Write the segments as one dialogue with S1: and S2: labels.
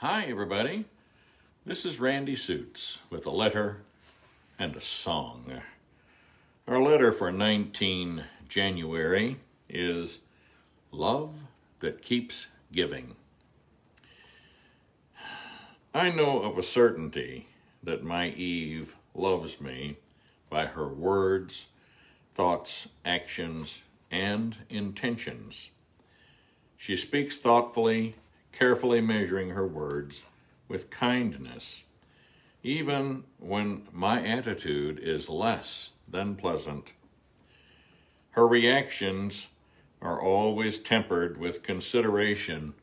S1: Hi, everybody. This is Randy Suits with a letter and a song. Our letter for 19 January is Love That Keeps Giving. I know of a certainty that my Eve loves me by her words, thoughts, actions, and intentions. She speaks thoughtfully, carefully measuring her words with kindness, even when my attitude is less than pleasant. Her reactions are always tempered with consideration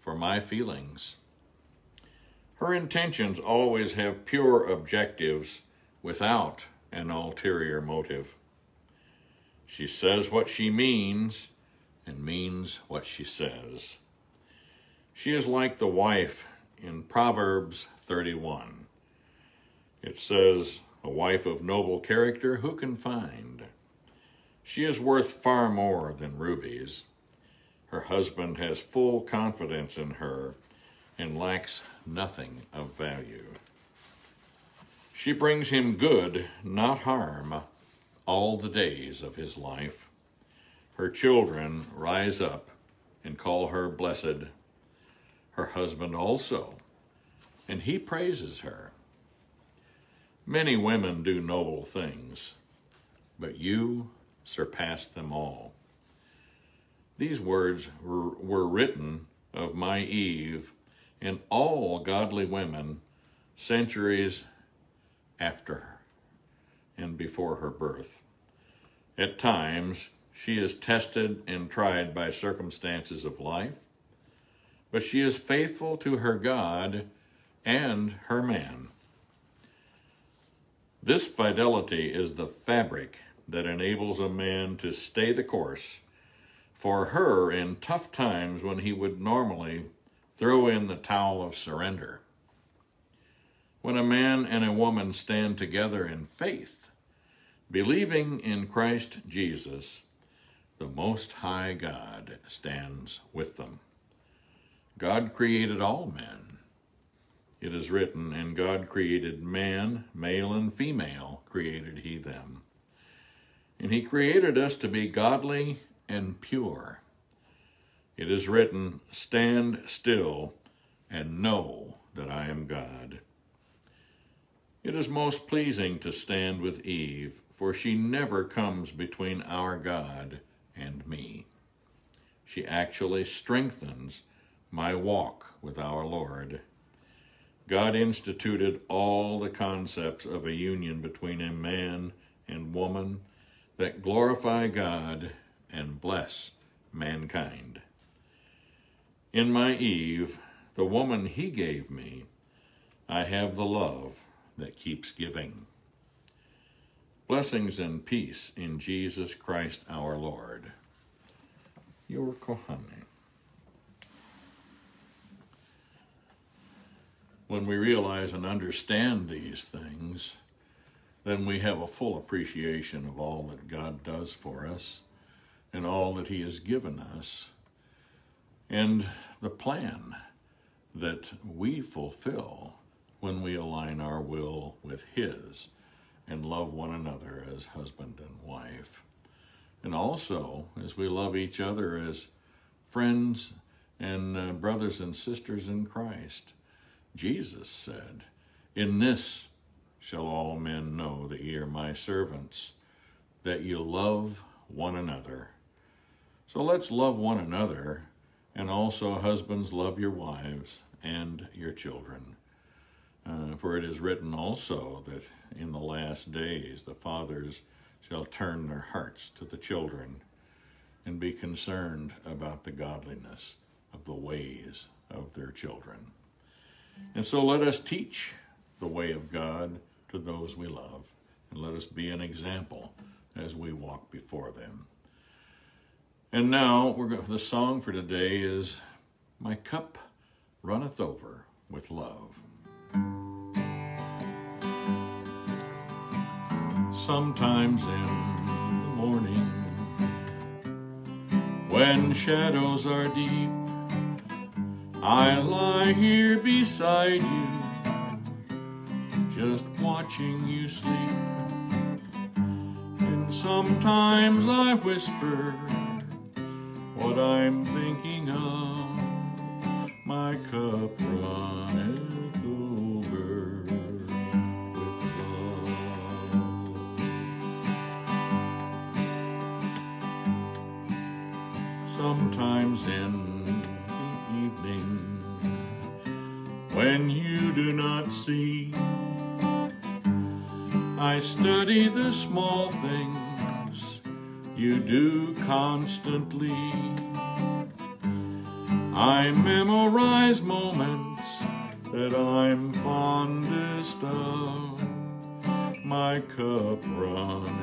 S1: for my feelings. Her intentions always have pure objectives without an ulterior motive. She says what she means and means what she says. She is like the wife in Proverbs 31. It says, A wife of noble character, who can find? She is worth far more than rubies. Her husband has full confidence in her and lacks nothing of value. She brings him good, not harm, all the days of his life. Her children rise up and call her blessed, her husband also, and he praises her. Many women do noble things, but you surpass them all. These words were, written of my Eve and all godly women centuries after her and before her birth. At times, she is tested and tried by circumstances of life, but she is faithful to her God and her man. This fidelity is the fabric that enables a man to stay the course for her in tough times when he would normally throw in the towel of surrender. When a man and a woman stand together in faith, believing in Christ Jesus, the Most High God stands with them. God created all men. It is written, and God created man, male and female, created he them. And he created us to be godly and pure. It is written, Stand still and know that I am God. It is most pleasing to stand with Eve, for she never comes between our God and me. She actually strengthens my walk with our Lord. God instituted all the concepts of a union between a man and woman that glorify God and bless mankind. In my Eve, the woman he gave me, I have the love that keeps giving. Blessings and peace in Jesus Christ our Lord. Your Kohane. When we realize and understand these things, then we have a full appreciation of all that God does for us and all that He has given us and the plan that we fulfill when we align our will with His and love one another as husband and wife. And also, as we love each other as friends and uh, brothers and sisters in Christ. Jesus said, In this shall all men know that ye are my servants, that you love one another. So let's love one another and also, husbands, love your wives and your children. Uh, for it is written also that in the last days the fathers shall turn their hearts to the children and be concerned about the godliness of the ways of their children. And so let us teach the way of God to those we love, and let us be an example as we walk before them. And now we're the song for today is My Cup Runneth Over with Love. Sometimes in the morning when shadows are deep I lie here beside you, just watching you sleep. And sometimes I whisper what I'm thinking of. My cup runneth over with love. Sometimes in when you do not see, I study the small things you do constantly. I memorize moments that I'm fondest of. My cup runneth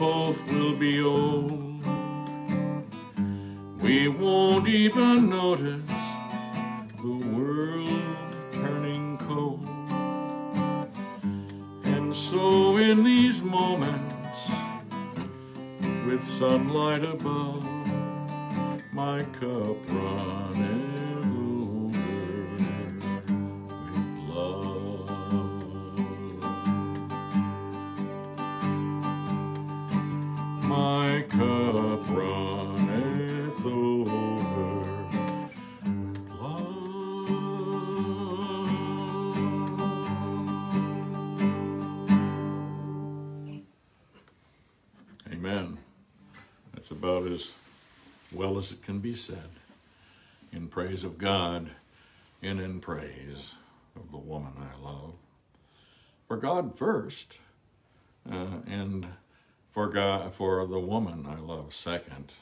S1: both will be old. We won't even notice the world turning cold. And so, in these moments, with sunlight above, my cup runneth My cup runneth over with love. Amen. That's about as well as it can be said in praise of God and in praise of the woman I love. For God first, uh, and for God, for the woman I love second,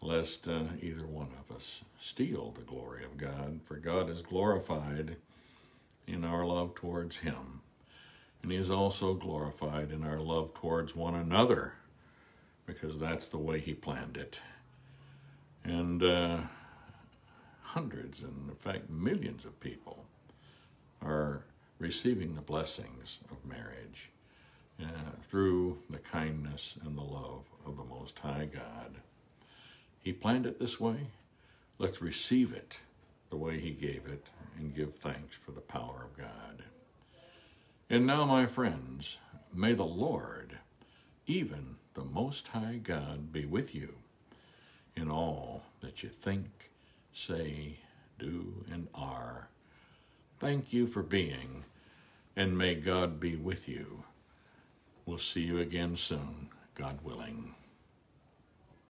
S1: lest uh, either one of us steal the glory of God. For God is glorified in our love towards Him, and He is also glorified in our love towards one another, because that's the way He planned it. And uh, hundreds, and in fact, millions of people are receiving the blessings of marriage uh, through the kindness and the love of the Most High God. He planned it this way. Let's receive it the way He gave it and give thanks for the power of God. And now, my friends, may the Lord, even the Most High God, be with you in all that you think, say, do, and are. Thank you for being, and may God be with you. We'll see you again soon, God willing.